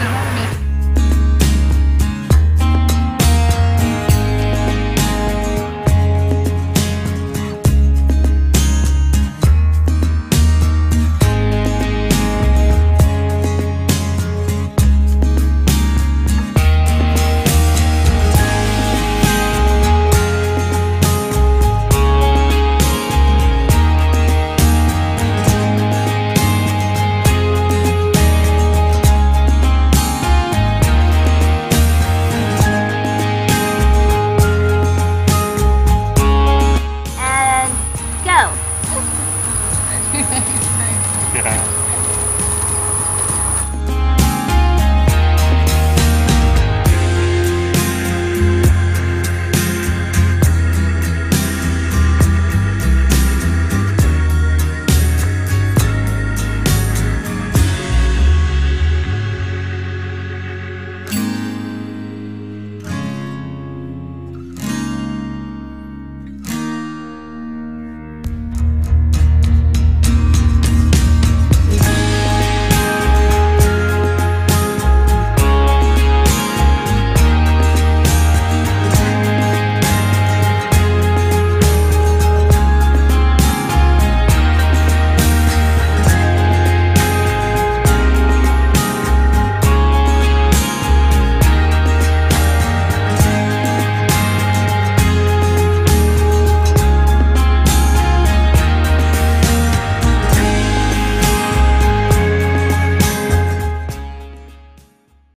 Devam.